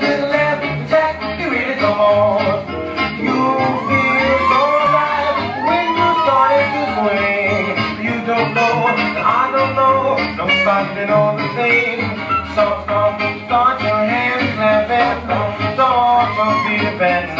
to the left, Jack, you come on. You feel so alive when you started to swing. You don't know, I don't know, nobody knows the thing. So, so, start your hands clapping, start your feet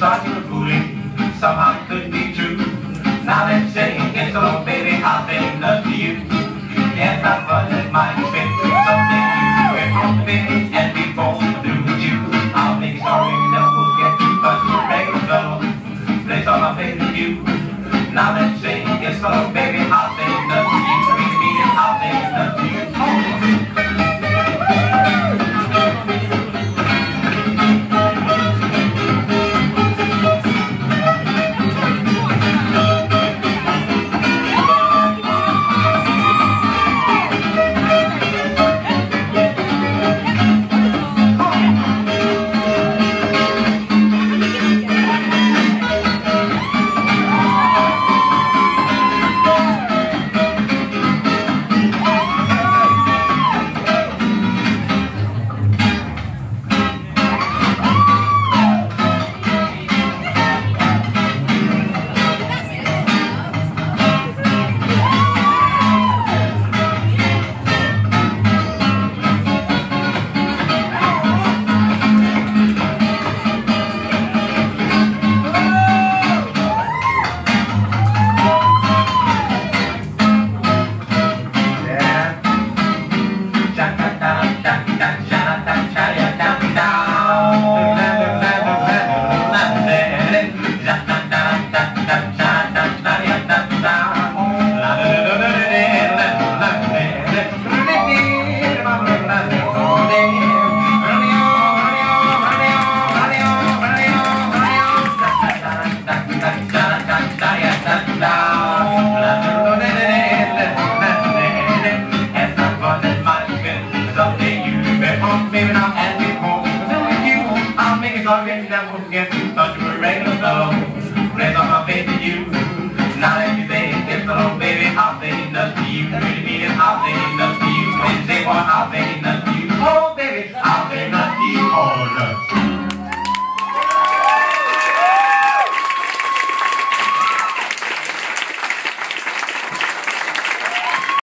Thought you. Were fooling, somehow it couldn't be true. Now they say it's over, baby, I'll say nuts to you. Yes, I was at my expense, something you went on the baby, and before I'm through with you, I'll make sorry, never forget you, but you're a regular fellow. Place all my faith in you. Now let's say it's over, baby, down. I would get in touch with regular dog. Raise on my face to you. Not everything is a little baby hot thing enough to you. Really be a hot thing enough to you. When they want hot thing enough to you. Oh baby, hot thing enough to you. Oh, love.